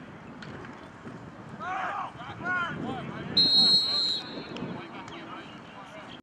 that.